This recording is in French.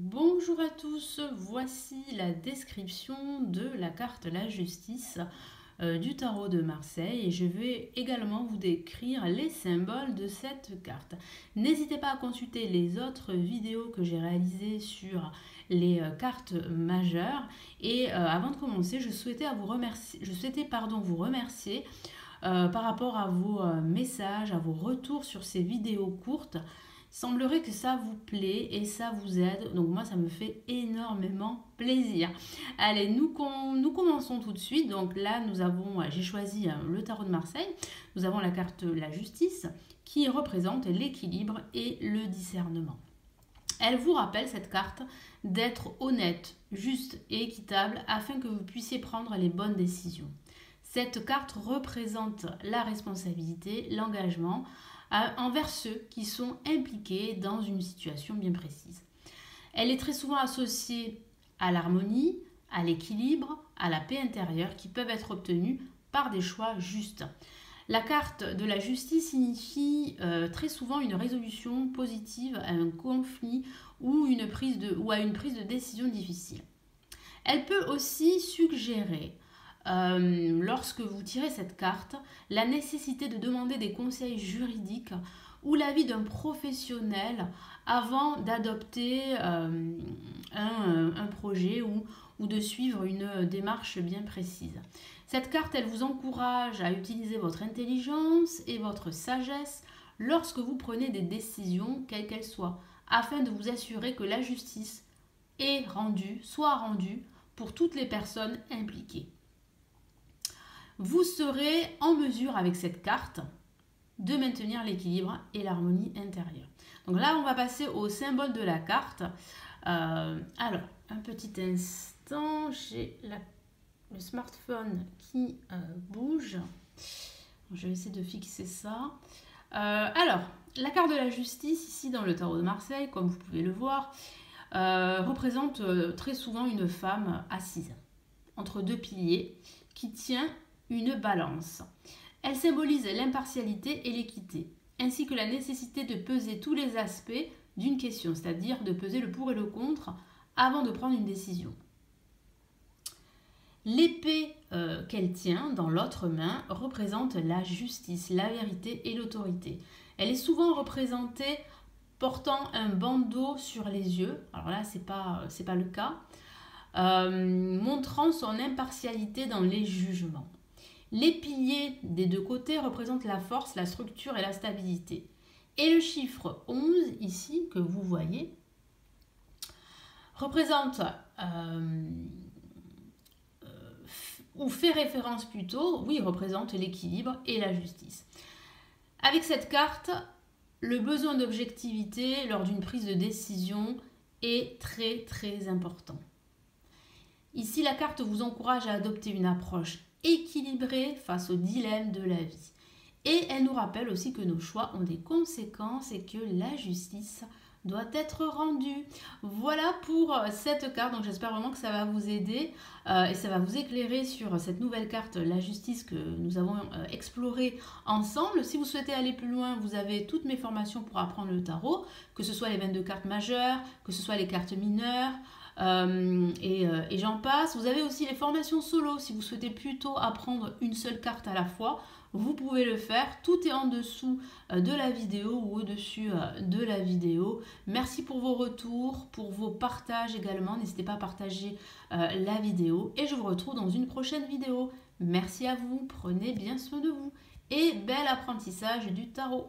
Bonjour à tous, voici la description de la carte La Justice euh, du tarot de Marseille et je vais également vous décrire les symboles de cette carte. N'hésitez pas à consulter les autres vidéos que j'ai réalisées sur les euh, cartes majeures et euh, avant de commencer je souhaitais, vous remercier, je souhaitais vous remercier par rapport à vos messages, à vos retours sur ces vidéos courtes semblerait que ça vous plaît et ça vous aide. Donc moi, ça me fait énormément plaisir. Allez, nous, nous commençons tout de suite. Donc là, nous avons, j'ai choisi euh, le tarot de Marseille. Nous avons la carte la justice qui représente l'équilibre et le discernement. Elle vous rappelle cette carte d'être honnête, juste et équitable afin que vous puissiez prendre les bonnes décisions. Cette carte représente la responsabilité, l'engagement, envers ceux qui sont impliqués dans une situation bien précise. Elle est très souvent associée à l'harmonie, à l'équilibre, à la paix intérieure qui peuvent être obtenus par des choix justes. La carte de la justice signifie euh, très souvent une résolution positive à un conflit ou à une prise de décision difficile. Elle peut aussi suggérer euh, lorsque vous tirez cette carte, la nécessité de demander des conseils juridiques ou l'avis d'un professionnel avant d'adopter euh, un, projet ou, ou de suivre une démarche bien précise. Cette carte, elle vous encourage à utiliser votre intelligence et votre sagesse lorsque vous prenez des décisions, quelles qu'elles soient, afin de vous assurer que la justice est rendue, soit rendue pour toutes les personnes impliquées vous serez en mesure avec cette carte de maintenir l'équilibre et l'harmonie intérieure. Donc là, on va passer au symbole de la carte. Euh, alors, un petit instant, j'ai le smartphone qui euh, bouge. Je vais essayer de fixer ça. Euh, alors, la carte de la justice, ici dans le tarot de Marseille, comme vous pouvez le voir, représente très souvent une femme assise entre deux piliers qui tient une balance. Elle symbolise l'impartialité et l'équité, ainsi que la nécessité de peser tous les aspects d'une question, c'est-à-dire de peser le pour et le contre avant de prendre une décision. L'épée euh, qu'elle tient dans l'autre main représente la justice, la vérité et l'autorité. Elle est souvent représentée portant un bandeau sur les yeux. Alors là, c'est pas pas le cas. Euh, montrant son impartialité dans les jugements. Les piliers des deux côtés représentent la force, la structure et la stabilité. Et le chiffre 11, ici, que vous voyez, représente euh, euh, ou fait référence plutôt, oui, représente l'équilibre et la justice. Avec cette carte, le besoin d'objectivité lors d'une prise de décision est très très important. Ici, la carte vous encourage à adopter une approche équilibrée face aux dilemmes de la vie. Et elle nous rappelle aussi que nos choix ont des conséquences et que la justice doit être rendue. Voilà pour cette carte, donc j'espère vraiment que ça va vous aider euh, et ça va vous éclairer sur cette nouvelle carte, la justice que nous avons euh, explorée ensemble. Si vous souhaitez aller plus loin, vous avez toutes mes formations pour apprendre le tarot, que ce soit les 22 cartes majeures, que ce soit les cartes mineures, euh, euh, et, j'en passe. Vous avez aussi les formations solo. Si vous souhaitez plutôt apprendre une seule carte à la fois, vous pouvez le faire. Tout est en dessous euh, de la vidéo ou au-dessus de la vidéo. Merci pour vos retours, pour vos partages également. N'hésitez pas à partager la vidéo. Et je vous retrouve dans une prochaine vidéo. Merci à vous. Prenez bien soin de vous. Et bel apprentissage du tarot.